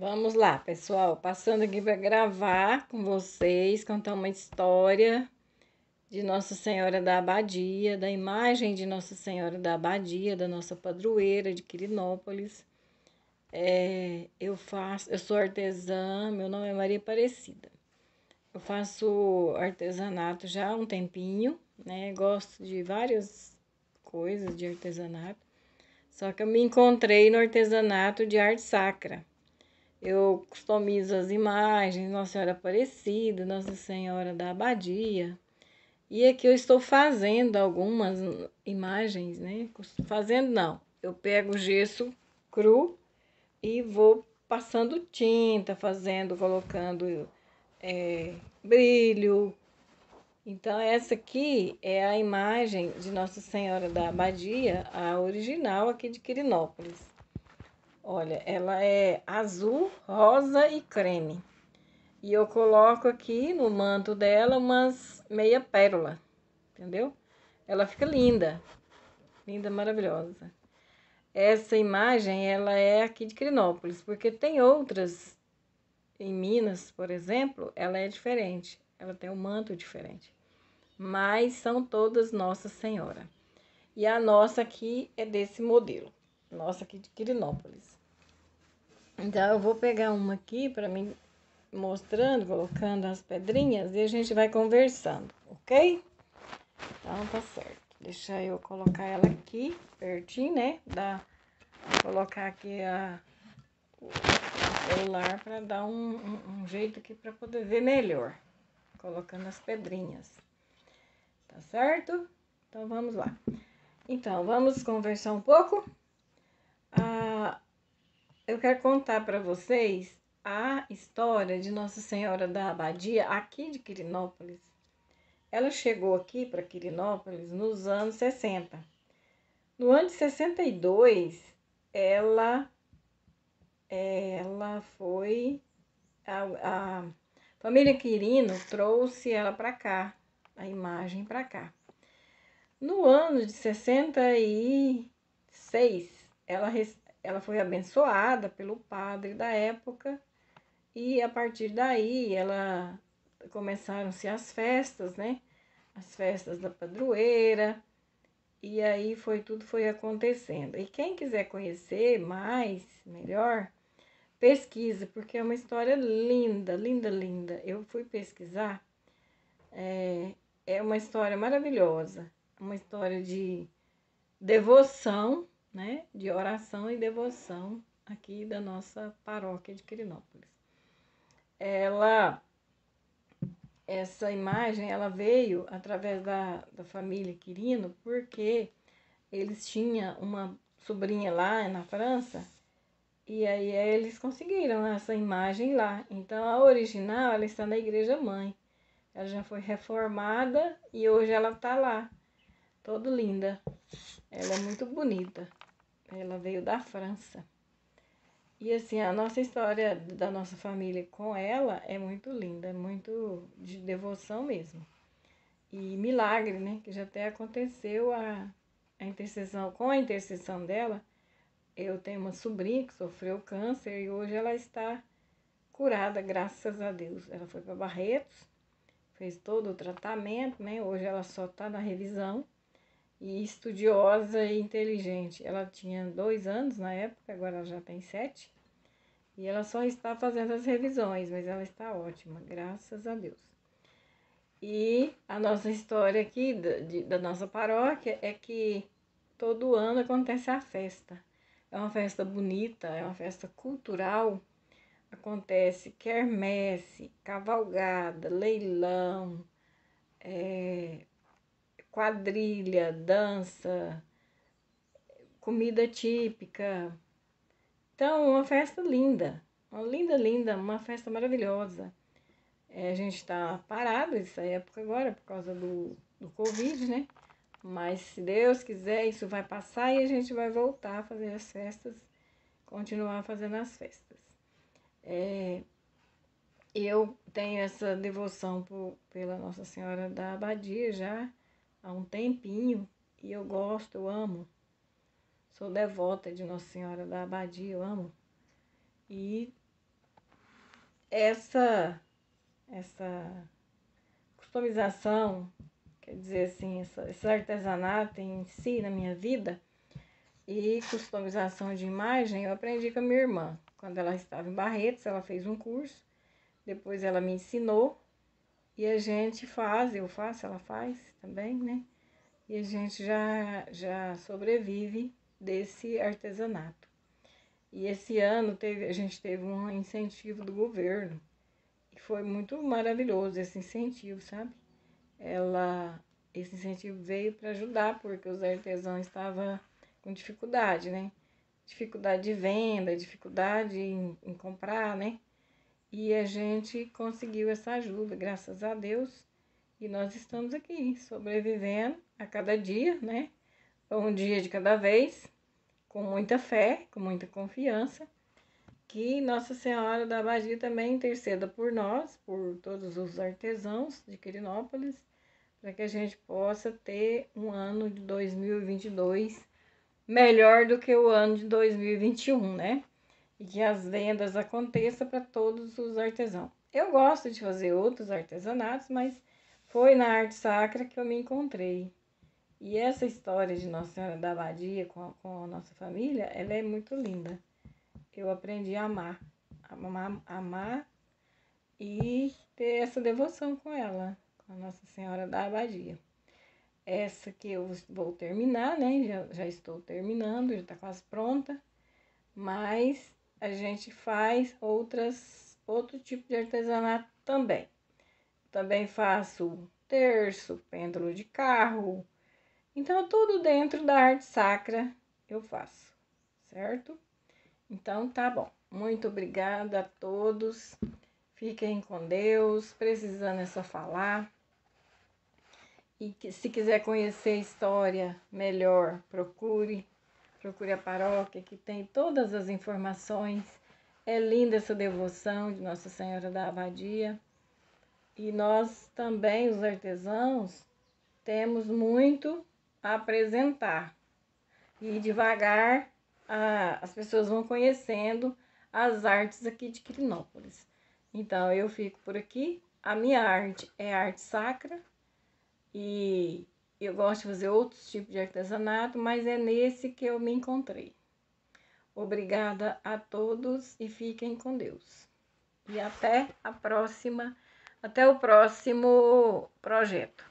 Vamos lá, pessoal. Passando aqui para gravar com vocês, contar uma história de Nossa Senhora da Abadia, da imagem de Nossa Senhora da Abadia, da nossa padroeira de Quirinópolis. É, eu faço, eu sou artesã, meu nome é Maria Aparecida. Eu faço artesanato já há um tempinho, né? Gosto de várias coisas de artesanato. Só que eu me encontrei no artesanato de arte sacra eu customizo as imagens, Nossa Senhora Aparecida, Nossa Senhora da Abadia. E aqui eu estou fazendo algumas imagens, né? Fazendo não, eu pego o gesso cru e vou passando tinta, fazendo, colocando é, brilho. Então, essa aqui é a imagem de Nossa Senhora da Abadia, a original aqui de Quirinópolis. Olha, ela é azul, rosa e creme. E eu coloco aqui no manto dela umas meia pérola, entendeu? Ela fica linda, linda, maravilhosa. Essa imagem, ela é aqui de Crinópolis, porque tem outras em Minas, por exemplo, ela é diferente. Ela tem um manto diferente. Mas são todas Nossa Senhora. E a nossa aqui é desse modelo. Nossa aqui de Quirinópolis. Então, eu vou pegar uma aqui para mim mostrando, colocando as pedrinhas e a gente vai conversando, ok? Então, tá certo. Deixa eu colocar ela aqui, pertinho, né? Dá, colocar aqui a, o celular para dar um, um, um jeito aqui para poder ver melhor. Colocando as pedrinhas. Tá certo? Então, vamos lá. Então, vamos conversar um pouco? Ah, eu quero contar para vocês a história de Nossa Senhora da Abadia aqui de Quirinópolis. Ela chegou aqui para Quirinópolis nos anos 60. No ano de 62, ela ela foi a, a família Quirino trouxe ela para cá, a imagem para cá. No ano de 66, ela ela foi abençoada pelo padre da época e a partir daí ela começaram-se as festas, né? As festas da padroeira. E aí foi tudo foi acontecendo. E quem quiser conhecer mais, melhor, pesquisa, porque é uma história linda, linda, linda. Eu fui pesquisar. É, é uma história maravilhosa, uma história de devoção né, de oração e devoção aqui da nossa paróquia de Quirinópolis. Ela, essa imagem, ela veio através da, da família Quirino, porque eles tinham uma sobrinha lá na França, e aí eles conseguiram essa imagem lá. Então, a original, ela está na igreja mãe. Ela já foi reformada e hoje ela está lá, toda linda. Ela é muito bonita. Ela veio da França. E assim, a nossa história da nossa família com ela é muito linda, é muito de devoção mesmo. E milagre, né? Que já até aconteceu a, a intercessão, com a intercessão dela, eu tenho uma sobrinha que sofreu câncer e hoje ela está curada, graças a Deus. Ela foi para Barretos, fez todo o tratamento, né? Hoje ela só está na revisão e estudiosa e inteligente. Ela tinha dois anos na época, agora ela já tem sete. E ela só está fazendo as revisões, mas ela está ótima, graças a Deus. E a nossa história aqui da, de, da nossa paróquia é que todo ano acontece a festa. É uma festa bonita, é uma festa cultural. Acontece quermesse, cavalgada, leilão, é, quadrilha, dança, comida típica. Então, uma festa linda, uma linda, linda, uma festa maravilhosa. É, a gente está parado nessa época agora por causa do, do Covid, né? Mas se Deus quiser, isso vai passar e a gente vai voltar a fazer as festas, continuar fazendo as festas. É, eu tenho essa devoção por, pela Nossa Senhora da Abadia já há um tempinho e eu gosto, eu amo. Sou devota de Nossa Senhora da Abadia, eu amo. E essa essa customização, quer dizer assim, essa, esse artesanato em si na minha vida e customização de imagem, eu aprendi com a minha irmã. Quando ela estava em Barretos, ela fez um curso, depois ela me ensinou e a gente faz, eu faço, ela faz também, né? E a gente já, já sobrevive desse artesanato. E esse ano teve, a gente teve um incentivo do governo. E foi muito maravilhoso esse incentivo, sabe? Ela, esse incentivo veio para ajudar, porque os artesãos estavam com dificuldade, né? Dificuldade de venda, dificuldade em, em comprar, né? E a gente conseguiu essa ajuda, graças a Deus. E nós estamos aqui, sobrevivendo a cada dia, né? Um dia de cada vez com muita fé, com muita confiança, que Nossa Senhora da Abadia também interceda por nós, por todos os artesãos de Quirinópolis, para que a gente possa ter um ano de 2022 melhor do que o ano de 2021, né? E que as vendas aconteçam para todos os artesãos. Eu gosto de fazer outros artesanatos, mas foi na arte sacra que eu me encontrei. E essa história de Nossa Senhora da Abadia com a, com a nossa família, ela é muito linda. Eu aprendi a amar, amar, amar e ter essa devoção com ela, com a Nossa Senhora da Abadia. Essa que eu vou terminar, né? Já, já estou terminando, já está quase pronta. Mas a gente faz outras, outro tipo de artesanato também. Também faço terço, pêndulo de carro, então, tudo dentro da arte sacra eu faço, certo? Então, tá bom. Muito obrigada a todos. Fiquem com Deus. Precisando é só falar. E que, se quiser conhecer a história melhor, procure. Procure a paróquia que tem todas as informações. É linda essa devoção de Nossa Senhora da Abadia. E nós também, os artesãos, temos muito apresentar. E devagar a, as pessoas vão conhecendo as artes aqui de Quirinópolis. Então eu fico por aqui. A minha arte é arte sacra e eu gosto de fazer outros tipos de artesanato, mas é nesse que eu me encontrei. Obrigada a todos e fiquem com Deus. E até a próxima, até o próximo projeto.